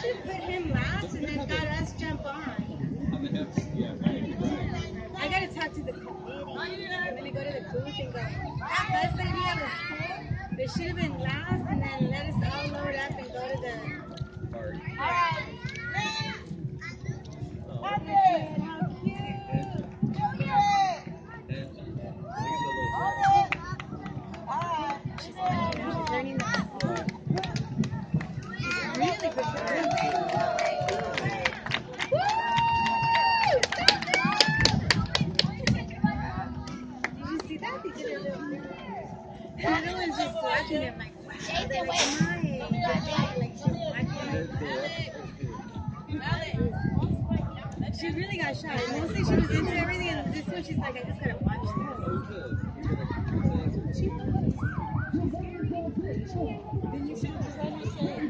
should put him last and then got us jump on. I gotta talk to the committee. I'm gonna go to the booth and go, that bus lady that was they should have been last. She really got shy. Mostly she was into everything, and this one she's like, I just gotta watch this. Then you should have just her